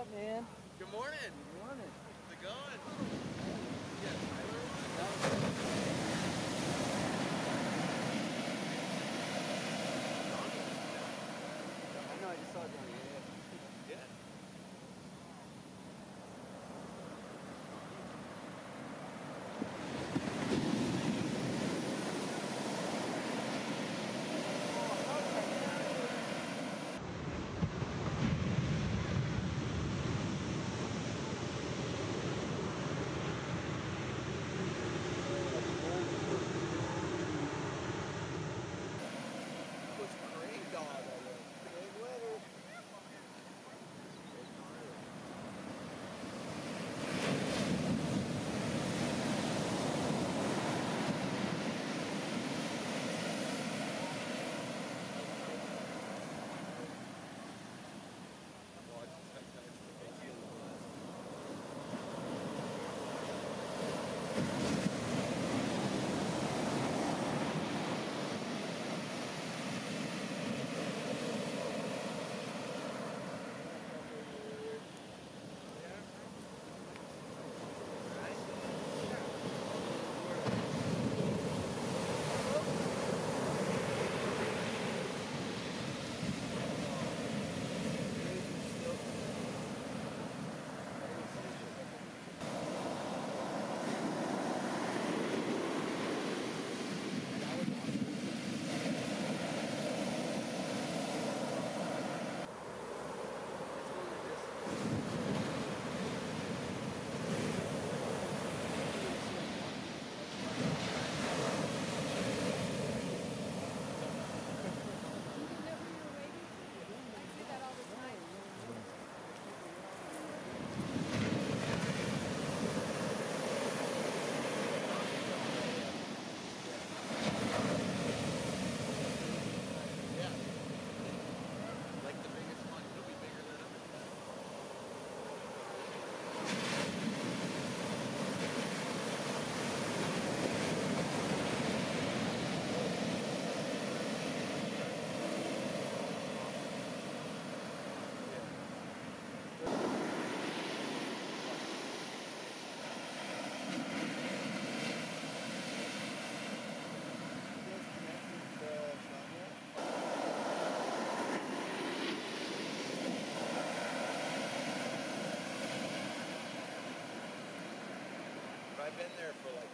up, man? Good morning. Good morning. How's it going? I know, I just saw it down here. I've been there for like